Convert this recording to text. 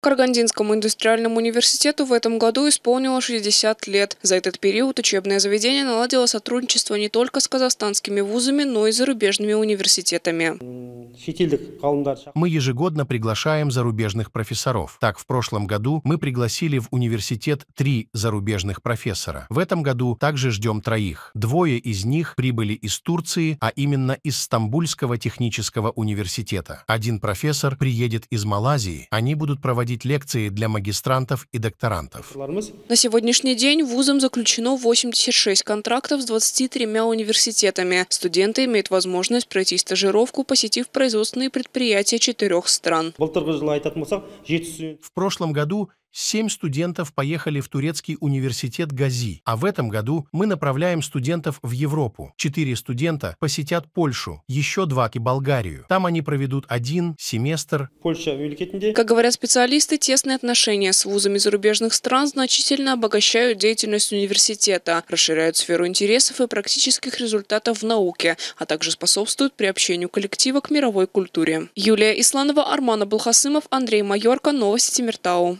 Каргандинскому индустриальному университету в этом году исполнилось 60 лет. За этот период учебное заведение наладило сотрудничество не только с казахстанскими вузами, но и зарубежными университетами. Мы ежегодно приглашаем зарубежных профессоров. Так, в прошлом году мы пригласили в университет три зарубежных профессора. В этом году также ждем троих. Двое из них прибыли из Турции, а именно из Стамбульского технического университета. Один профессор приедет из Малайзии. Они будут проводить лекции для магистрантов и докторантов. На сегодняшний день вузом заключено 86 контрактов с 23 университетами. Студенты имеют возможность пройти стажировку, посетив производственные предприятия четырех стран. В прошлом году Семь студентов поехали в турецкий университет Гази, а в этом году мы направляем студентов в Европу. Четыре студента посетят Польшу, еще два – Болгарию. Там они проведут один семестр. Как говорят специалисты, тесные отношения с вузами зарубежных стран значительно обогащают деятельность университета, расширяют сферу интересов и практических результатов в науке, а также способствуют приобщению коллектива к мировой культуре. Юлия Исланова, Армана Булхасымов, Андрей Майорка, Новости Тимиртау.